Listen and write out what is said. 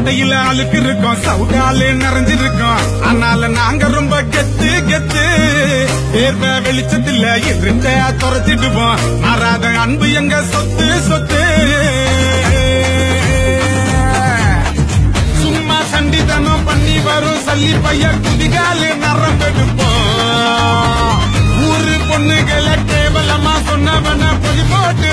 சட்டையில அழுக்கு இருக்கும். சவுடாலு நிறைஞ்சிருக்கும். ஆனால நாங்க ரொம்ப கெத்து கெத்து. தேர்வ வெளிச்சத்துல இருந்த துறச்சிடுவோம் மாறாத அன்பு எங்க சொத்து சொத்து. சும்மா சண்டித்தனம் பண்ணி வரும். சல்லி பைய குதிகாலு நரம்பெடுப்போம் ஊரு பொண்ணுகளை கேவலமா சொன்னவன பொடி போட்டு